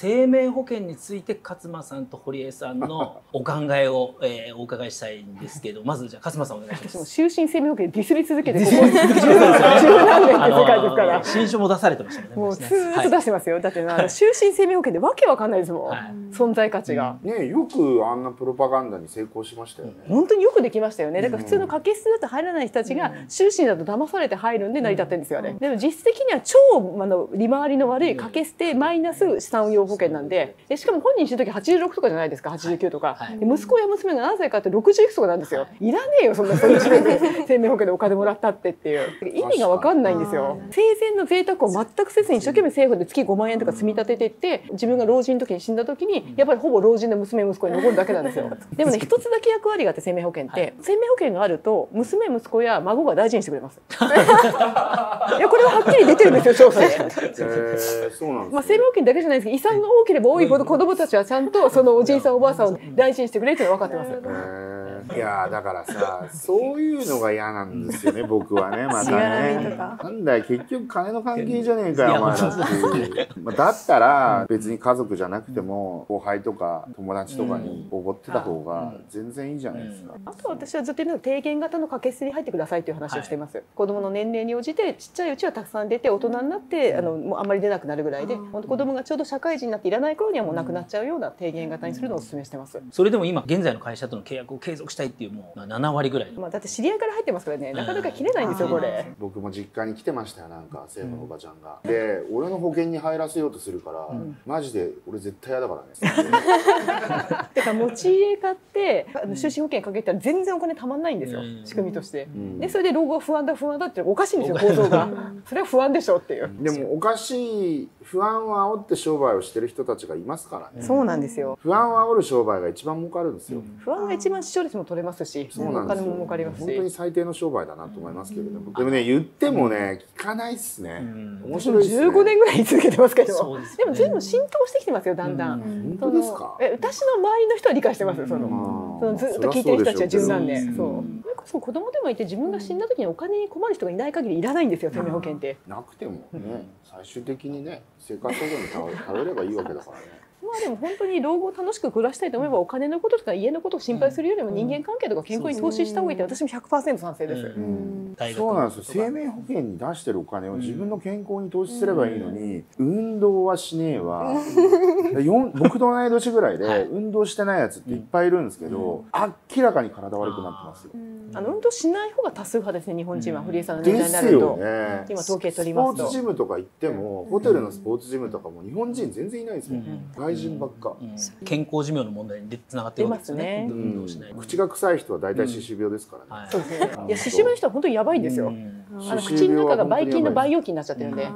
生命保険について勝間さんと堀江さんのお考えを、えー、お伺いしたいんですけどまずじゃあ勝間さんお願いします。終身生命保険ディスり続けてここ 10, から。新書も出されてましたね。もうずっと出してますよ。だってな、終身生命保険でわけわかんないですもん。存在価値が。ね、よくあんなプロパガンダに成功しましたよね。本当によくできましたよね。だから普通の掛け捨てだと入らない人たちが、終身だと騙されて入るんで成り立ってるんですよね。でも実質的には超、あの、利回りの悪い掛け捨てマイナス資産運用保険なんで、しかも本人死ぬ時86とかじゃないですか、89とか。息子や娘が何歳かって60いくつとかなんですよ。いらねえよ、そんな 生命保険でお金もらったってっていう。意味がわかんないんですよ。生前の贅沢を全くせずに一生懸命政府で月5万円とか積み立てていって自分が老人の時に死ん。だ時にやっぱりほぼ老人の娘息子に残るだけなんですよ。でもね一つだけ役割があって生命保険って、はい、生命保険があると娘息子や孫が大事にしてくれます。いやこれははっきり出てるんですよ調査で、えー、そうなんです、ね、まあ、生命保険だけじゃないです。けど遺産が多ければ多いほど子供たちはちゃんとそのおじいさんおばあさんを大事にしてくれっていうのは分かってます、えーいやだからさそういうのが嫌なんですよね僕はねまたね。なんだよ結局金の関係じゃねえかよお前。らってまあ、だったら別に家族じゃなくても後輩とか友達とかにおごってた方が全然いいじゃないですか、あと私はずっと言うの低減型の掛け捨てに入ってくださいという話をしています、はい、子供の年齢に応じてちっちゃいうちはたくさん出て大人になってあのもうあんまり出なくなるぐらいで本当子供がちょうど社会人になっていらない頃にはもうなくなっちゃうような低減型にするのをお勧めしてます。それでも今現在の会社との契約を継続したいっていうもう7割ぐらい、まあ、だって知り合いから入ってますからね。なかなか切れないんですよこれ。僕も実家に来てましたよなんか政府のおばちゃんが、で俺の保険に入らせようとするから、マジで俺絶対嫌だからね。てか持ち家買って終身保険かけたら全然お金たまんないんですよ仕組みとして、でそれで老後は不安だ不安だっておかしいんですよ構造が。それは不安でしょっていう。でもおかしい不安を煽って商売をしてる人たちがいますからね。そうなんですよ。不安を煽る商売が一番儲かるんですよ、不安が一番視聴率も取れますしそうなんですよ。儲かりますし。本当に最低の商売だなと思いますけれども、でもね言ってもね聞かないっすね、面白いっすね。15年ぐらい続けてますけど。でも全部浸透してきてますよだんだん、本当ですか？え私の周りの人は理解してます？その,、そのずっと聞いてる人たちは柔軟でそう。そう子供でもいて自分が死んだ時にお金に困る人がいない限りいらないんですよ生命保険って。なくてもね最終的にね生活保護に頼ればいいわけだからね。まあでも本当に老後を楽しく暮らしたいと思えばお金のこととか家のことを心配するよりも人間関係とか健康に投資した方がいいって私も100%賛成です。そうなんですよ生命保険に出してるお金を自分の健康に投資すればいいのに、運動はしねえわ。僕と同い年ぐらいで運動してないやつっていっぱいいるんですけど、明らかに体悪くなってますよ。あの運動しない方が多数派ですね日本人は、堀江さんの年代になると、ね、今統計取りますと。スポーツジムとか行っても、ホテルのスポーツジムとかも日本人全然いないですよ、外人ばっか、健康寿命の問題につながってるますね、口が臭い人は大体歯周病ですからね、そうですね。いや歯周病の人は本当にやばいんですよ、あの口の中がばい。菌の培養菌になっちゃってるんで、